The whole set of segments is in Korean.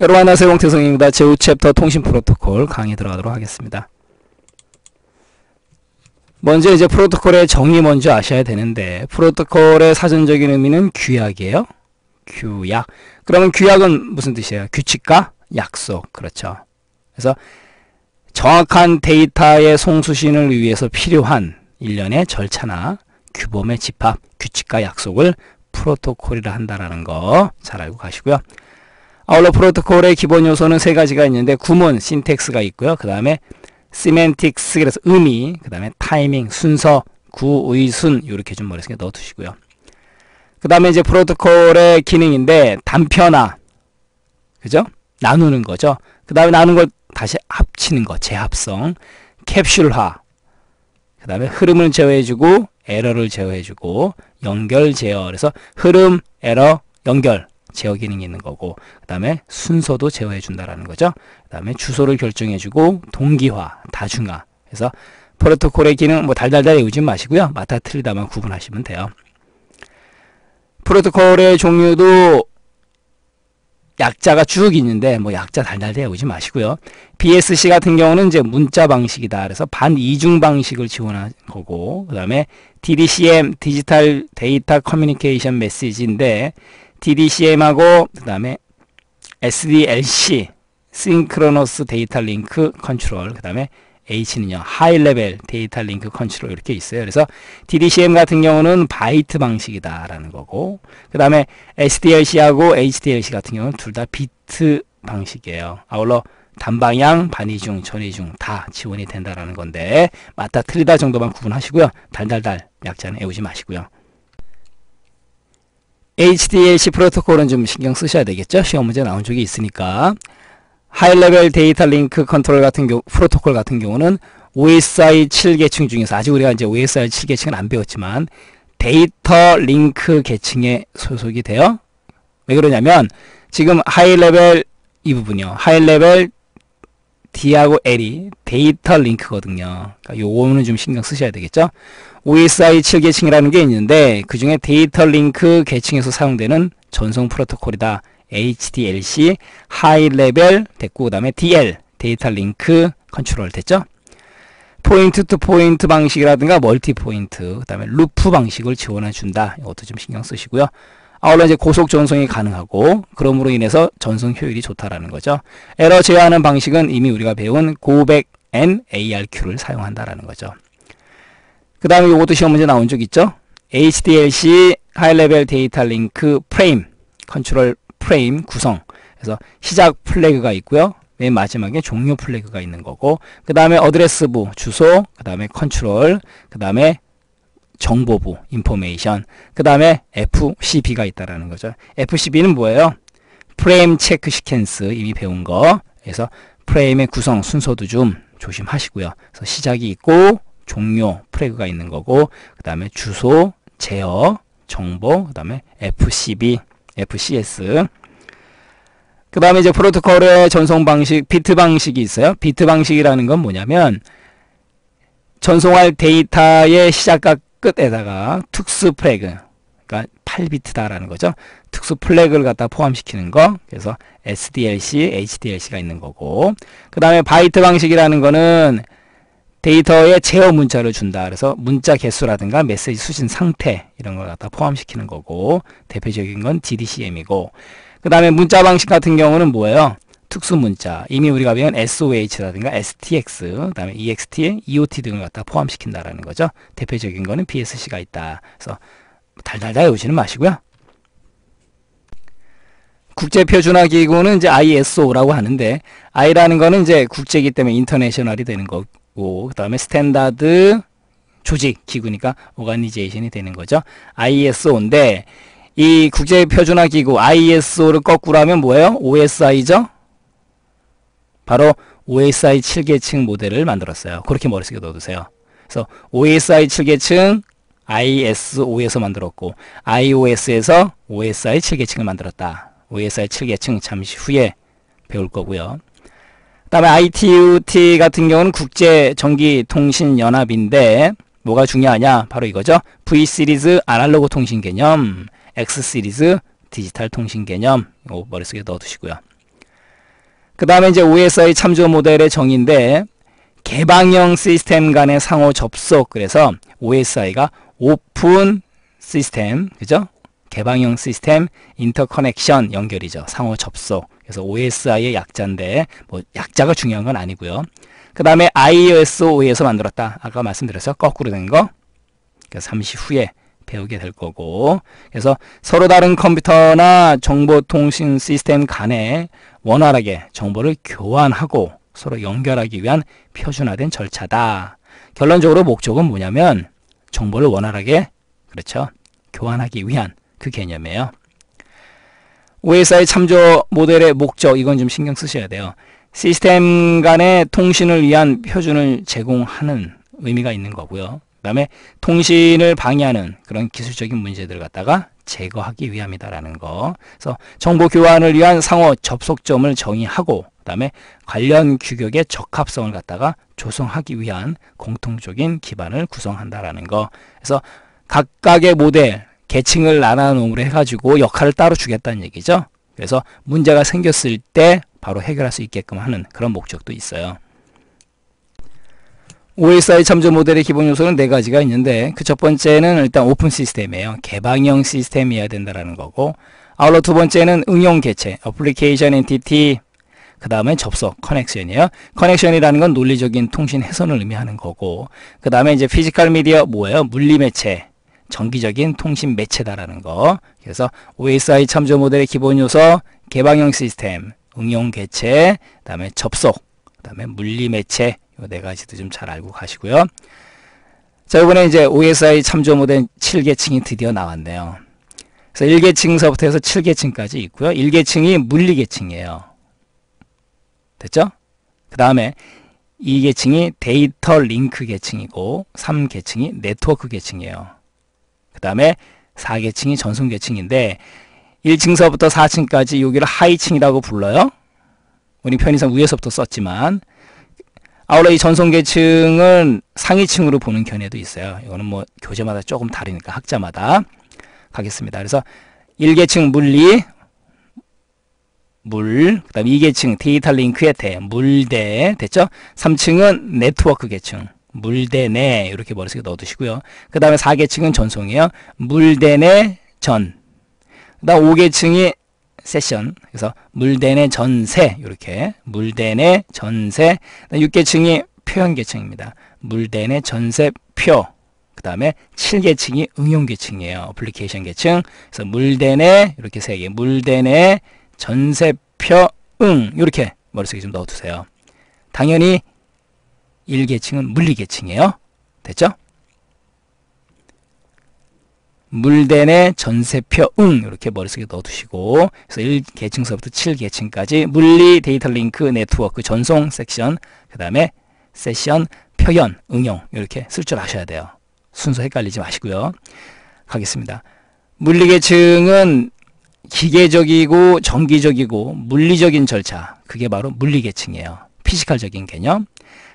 여러분 안녕하세요 홍태성입니다. 제우 챕터 통신 프로토콜 강의 들어가도록 하겠습니다. 먼저 이제 프로토콜의 정의 먼저 아셔야 되는데 프로토콜의 사전적인 의미는 규약이에요. 규약. 그러면 규약은 무슨 뜻이에요? 규칙과 약속. 그렇죠. 그래서 정확한 데이터의 송수신을 위해서 필요한 일련의 절차나 규범의 집합, 규칙과 약속을 프로토콜이라 한다라는 거 잘 알고 가시고요. 아울러 프로토콜의 기본 요소는 세 가지가 있는데 구문, syntax가 있고요. 그 다음에 semantics, 그래서 의미, 그 다음에 타이밍, 순서, 구, 의, 순 이렇게 좀 머릿속에 넣어두시고요. 그 다음에 이제 프로토콜의 기능인데 단편화, 그죠? 나누는 거죠. 그 다음에 나누는 걸 다시 합치는 거, 재합성, 캡슐화, 그 다음에 흐름을 제어해주고 에러를 제어해주고 연결 제어, 그래서 흐름, 에러, 연결 제어 기능이 있는 거고 그 다음에 순서도 제어해 준다라는 거죠. 그 다음에 주소를 결정해 주고 동기화, 다중화 그래서 프로토콜의 기능 뭐 달달달 외우지 마시고요. 맞다 틀리다만 구분하시면 돼요. 프로토콜의 종류도 약자가 쭉 있는데 뭐 약자 달달달 외우지 마시고요. BSC 같은 경우는 이제 문자 방식이다. 그래서 반이중 방식을 지원한 거고 그 다음에 DDCM Digital Data Communication Message인데 DDCM하고 그 다음에 SDLC Synchronous Data Link Control 그 다음에 H는요 High Level Data Link Control 이렇게 있어요. 그래서 DDCM 같은 경우는 바이트 방식이다 라는 거고 그 다음에 SDLC하고 HDLC 같은 경우는 둘 다 비트 방식이에요. 아울러 단방향, 반이중, 전이중 다 지원이 된다라는 건데 맞다 틀리다 정도만 구분하시고요. 달달달 약자는 외우지 마시고요 HDLC 프로토콜은 좀 신경 쓰셔야 되겠죠. 시험 문제 나온 적이 있으니까. High Level Data Link Control 같은 경우, 프로토콜 같은 경우는 OSI 7계층 중에서 아직 우리가 이제 OSI 7계층은 안 배웠지만 데이터 링크 계층에 소속이 돼요. 왜 그러냐면 지금 High Level 이 부분이요. High Level D하고 L이 Data Link거든요. 그러니까 요거는 좀 신경 쓰셔야 되겠죠. OSI 7계층이라는 게 있는데 그 중에 데이터 링크 계층에서 사용되는 전송 프로토콜이다. HDLC High Level 됐고 그 다음에 DL Data Link Control 됐죠? point to point 방식이라든가 multi point 그 다음에 루프 방식을 지원해 준다. 이것도 좀 신경 쓰시고요. 아울러 이제 고속 전송이 가능하고 그럼으로 인해서 전송 효율이 좋다라는 거죠. 에러 제어하는 방식은 이미 우리가 배운 Go-Back-N ARQ를 사용한다라는 거죠. 그 다음에 이것도 시험 문제 나온 적 있죠? HDLC High-level Data Link Frame Control 프레임 구성 그래서 시작 flag가 있고요. 맨 마지막에 종료 flag가 있는 거고 그 다음에 address 부 주소 그 다음에 컨트롤 그 다음에 정보부 information 그 다음에 FCS가 있다라는 거죠. FCS는 뭐예요? Frame Check Sequence 이미 배운 거 그래서 프레임의 구성 순서도 좀 조심하시고요. 그래서 시작이 있고 종료 flag가 있는 거고 그 다음에 주소 제어 정보 그 다음에 FCB FCS 그 다음에 이제 프로토콜의 전송 방식 비트 방식이 있어요 비트 방식이라는 건 뭐냐면 전송할 데이터의 시작과 끝에다가 특수 flag 그러니까 8비트다라는 거죠. 특수 flag를 갖다 포함시키는 거. 그래서 SDLC, HDLC가 있는 거고. 그 다음에 바이트 방식이라는 거는 데이터에 제어 문자를 준다. 그래서 문자 개수라든가 메시지 수신 상태 이런 걸 갖다 포함시키는 거고. 대표적인 건 DDCMP이고. 그 다음에 문자 방식 같은 경우는 뭐예요? 특수 문자 이미 우리가 배운 SOH라든가 STX 그 다음에 ETX, EOT 등을 갖다 포함시킨다라는 거죠. 대표적인 거는 BSC가 있다. 그래서 달달달 외우시진 마시고요. 국제표준화기구는 이제 ISO라고 하는데 I라는 거는 이제 국제이기 때문에 International이 되는 거고 그 다음에 Standard 조직 기구니까 오가니제이션이 되는 거죠. ISO인데 이 국제표준화기구 ISO를 거꾸로 하면 뭐예요? OSI죠? 바로 OSI 7계층 모델을 만들었어요. 그렇게 머릿속에 넣어두세요. 그래서 OSI 7계층 ISO에서 만들었고 iOS에서 OSI 7계층을 만들었다. OSI 7계층 잠시 후에 배울 거고요. 그 다음에 ITUT 같은 경우는 국제전기통신연합인데 뭐가 중요하냐? 바로 이거죠. V 시리즈 아날로그 통신 개념, X 시리즈 디지털 통신 개념 이거 머릿속에 넣어두시고요. 그 다음에 이제 OSI 참조 모델의 정의인데 개방형 시스템 간의 상호 접속 그래서 OSI가 오픈 시스템 그죠? 개방형 시스템 인터커넥션 연결이죠. 상호 접속. 그래서 OSI의 약자인데 뭐 약자가 중요한 건 아니고요. 그 다음에 iOS5에서 만들었다. 아까 말씀드렸어요. 거꾸로 된 거. 그래서 잠시 후에 배우게 될 거고 그래서 서로 다른 컴퓨터나 정보통신 시스템 간에 원활하게 정보를 교환하고 서로 연결하기 위한 표준화된 절차다. 결론적으로 목적은 뭐냐면 정보를 원활하게 그렇죠. 교환하기 위한 그 개념이에요. OSI 참조 모델의 목적 이건 좀 신경 쓰셔야 돼요. 시스템 간의 통신을 위한 표준을 제공하는 의미가 있는 거고요. 그 다음에 통신을 방해하는 그런 기술적인 문제들을 갖다가 제거하기 위함이다라는 거. 그래서 정보 교환을 위한 상호 접속점을 정의하고 그다음에 관련 규격의 적합성을 갖다가 조성하기 위한 공통적인 기반을 구성한다라는 거. 그래서 각각의 모델 계층을 나눠놓으로 해가지고 역할을 따로 주겠다는 얘기죠. 그래서 문제가 생겼을 때 바로 해결할 수 있게끔 하는 그런 목적도 있어요. OSI 참조 모델의 기본 요소는 네 가지가 있는데 그 첫 번째는 일단 open system이에요. 개방형 시스템이어야 된다라는 거고 아울러 두 번째는 응용 개체, application entity 그 다음에 접속, connection이에요. connection이라는 건 논리적인 통신 회선을 의미하는 거고 그 다음에 이제 physical media 뭐예요? 물리 매체, 전기적인 통신 매체다라는 거. 그래서 OSI 참조 모델의 기본 요소, 개방형 시스템, 응용 개체, 그 다음에 접속, 그 다음에 물리 매체 이 네 가지도 좀 잘 알고 가시고요. 자, 이번에 이제 OSI 참조 모델 7계층이 드디어 나왔네요. 그래서 1계층서부터 해서 7계층까지 있고요. 1계층이 물리계층이에요. 됐죠? 그 다음에 2계층이 데이터 링크 계층이고 3계층이 네트워크 계층이에요. 그 다음에 4계층이 전송 계층인데 1층서부터 4층까지 여기를 하위층이라고 불러요. 우리 편의상 위에서부터 썼지만 아울러 이 전송 계층은 상위층으로 보는 견해도 있어요. 이거는 뭐 교재마다 조금 다르니까 학자마다 가겠습니다. 그래서 1계층 물리 물, 그 다음 2계층 데이터 링크의 대, 물대 됐죠? 3층은 네트워크 계층 물대내 이렇게 머릿속에 넣어두시고요. 그 다음에 4계층은 전송이에요. 물대내 전. 그 다음 5계층이 세션. 그래서 물대내 전세 이렇게 물대내 전세. 6계층이 표현계층입니다. 물대내 전세표. 그 다음에 7계층이 응용계층이에요. 어플리케이션 계층. 그래서 물대내 이렇게 세 개. 물대내 전세표 응 이렇게 머릿속에 좀 넣어두세요. 당연히 1계층은 물리계층이에요. 됐죠? 물데네 전세표응 이렇게 머릿속에 넣어두시고 그래서 1계층서부터 7계층까지 물리 데이터 링크 네트워크 전송 섹션 그 다음에 세션 표현 응용 이렇게 쓸 줄 아셔야 돼요. 순서 헷갈리지 마시고요. 가겠습니다. 물리계층은 기계적이고 전기적이고 물리적인 절차 그게 바로 물리계층이에요. physical적인 개념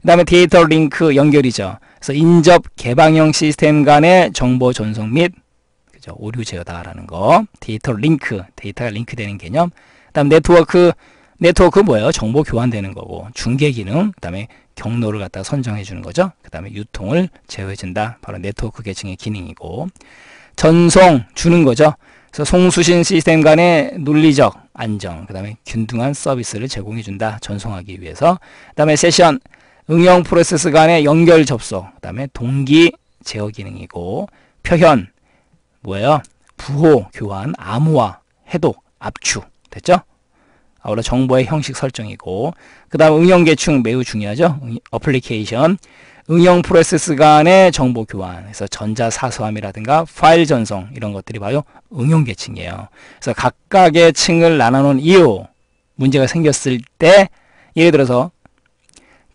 그 다음에 데이터 링크 연결이죠. 그래서 인접 개방형 시스템 간의 정보 전송 및 그죠? 오류 제어다라는 거. 데이터 링크, 데이터가 링크되는 개념. 그 다음 네트워크, 네트워크 뭐예요? 정보 교환되는 거고 중계 기능, 그 다음에 경로를 갖다가 선정해 주는 거죠. 그 다음에 유통을 제어해 준다. 바로 네트워크 계층의 기능이고 전송 주는 거죠. 그래서 송수신 시스템 간의 논리적 안정, 그 다음에 균등한 서비스를 제공해 준다. 전송하기 위해서. 그 다음에 세션, 응용 프로세스 간의 연결 접속, 그 다음에 동기 제어 기능이고 표현 뭐예요? 부호 교환, 암호화, 해독, 압축 됐죠? 아울러 정보의 형식 설정이고 그 다음 응용 계층 매우 중요하죠? 어플리케이션 응용 프로세스 간의 정보 교환 그래서 전자사서함이라든가 파일 전송 이런 것들이 바로 응용 계층이에요. 그래서 각각의 층을 나눠놓은 이유 문제가 생겼을 때 예를 들어서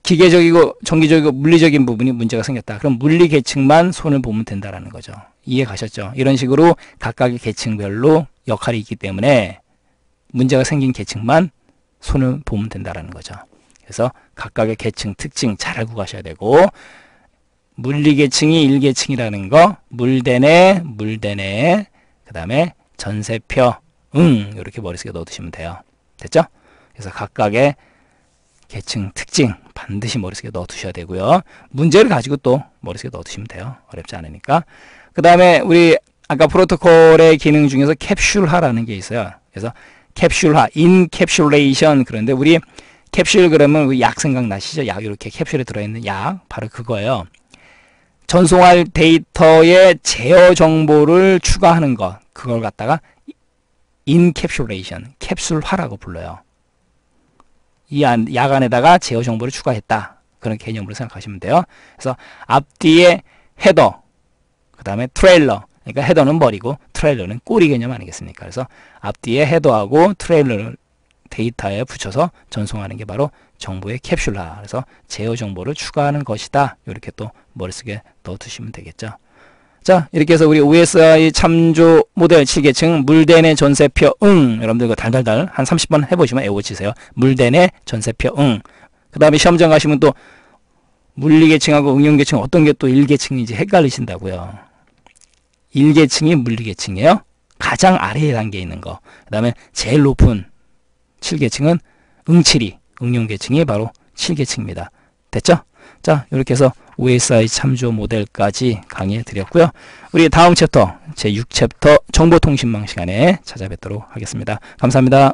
기계적이고 정기적이고 물리적인 부분이 문제가 생겼다. 그럼 물리 계층만 손을 보면 된다라는 거죠. 이해 가셨죠? 이런 식으로 각각의 계층별로 역할이 있기 때문에 문제가 생긴 계층만 손을 보면 된다라는 거죠. 그래서 각각의 계층, 특징 잘 알고 가셔야 되고 물리 계층이 1계층이라는 거, 물대내, 물대내, 그 다음에 전세표, 응 이렇게 머릿속에 넣어두시면 돼요. 됐죠? 그래서 각각의 계층 특징 반드시 머릿속에 넣어 두셔야 되고요. 문제를 가지고 또 머릿속에 넣어 두시면 돼요. 어렵지 않으니까. 그 다음에 우리 아까 프로토콜의 기능 중에서 캡슐화라는 게 있어요. 그래서 캡슐화, encapsulation 그런데 우리 캡슐 그러면 그 약 생각나시죠? 약 이렇게 캡슐에 들어있는 약 바로 그거예요. 전송할 데이터의 제어 정보를 추가하는 것 그걸 갖다가 encapsulation 캡슐화라고 불러요. 이 안, 약 안에다가 제어 정보를 추가했다 그런 개념으로 생각하시면 돼요. 그래서 앞뒤에 header 그 다음에 트레일러 그러니까 header는 머리고 트레일러는 꼬리 개념 아니겠습니까? 그래서 앞뒤에 header하고 트레일러를 데이터에 붙여서 전송하는 게 바로 정보의 캡슐화. 그래서 제어 정보를 추가하는 것이다. 이렇게 또 머릿속에 넣어두시면 되겠죠. 자, 이렇게 해서 우리 OSI 참조 모델 7계층 물대내 전세표 응. 여러분들 이거 달달달 한 30번 해보시면 애워치세요. 물대내 전세표 응. 그 다음에 시험장 가시면 또 물리계층하고 응용계층 어떤 게 또 1계층인지 헷갈리신다고요. 1계층이 물리계층이에요. 가장 아래에 단계에 있는 거. 그 다음에 제일 높은 7계층은 응칠이, 응용계층이 바로 7계층입니다. 됐죠? 자, 이렇게 해서 OSI 참조 모델까지 강의해 드렸고요. 우리 다음 챕터, 제6챕터 정보통신망 시간에 찾아뵙도록 하겠습니다. 감사합니다.